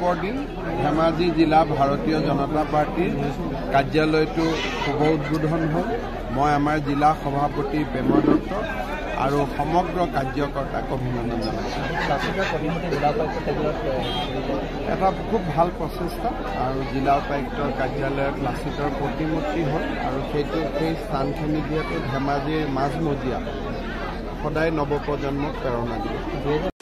পৰৱৰ্তী ধেমাজি জিলা ভাৰতীয় জনতা পাৰ্টীৰ কাৰ্যালয়টো শুভ উদ্বোধন হ'ল। মই আমাৰ জিলা সভাপতি প্ৰেম দত্ত আৰু সমগ্ৰ কাৰ্যকৰ্তাক অভিনন্দন জনাইছোঁ। এটা খুব ভাল প্ৰচেষ্টা আৰু জিলা উপায়ুক্তৰ কাৰ্যালয়ত লাচিতৰ প্ৰতিমূৰ্তি হ'ল আৰু সেইটো সেই স্থানখিনি যিহেতু ধেমাজিৰ মাজমজিয়া সদায় নৱপ্ৰজন্মক প্ৰেৰণা দিয়ে।